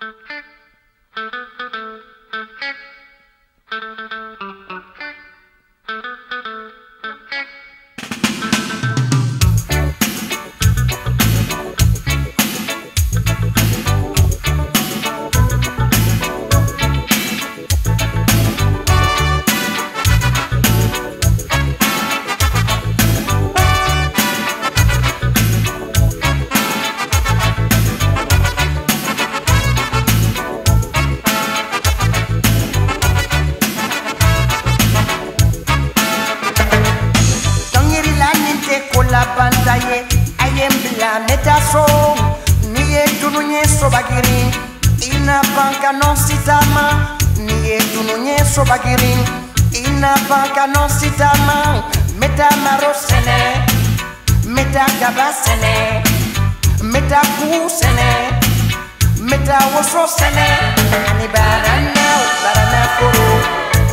Tɔngiri n bɛ taa kugu sɛnɛ n bɛ taa woso sɛnɛ ani barana barana foro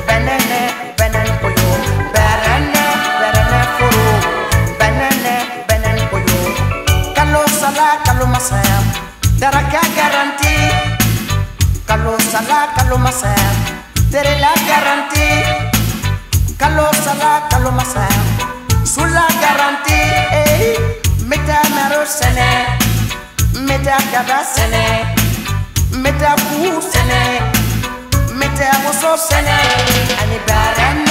bɛnɛnɛ bɛnɛn koyo. Barana barana foro bɛnɛnɛ bɛnɛn koyo. Kalo sala kalo masaya. Daraka garanti kalo sala kalo masaya terela garanti kalo sala kalo masaya sula garanti eh meta maro sene. Meta kaba sene. Meta ku sene. Meta sene. Ani barana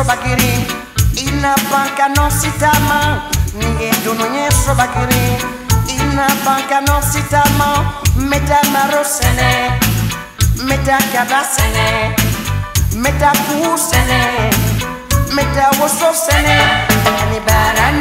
nyesho bakiri inapakano sitama ningedunu nyesho bakiri inapakano sitama metamarosene metakabasene metakuusene metawososene anibarani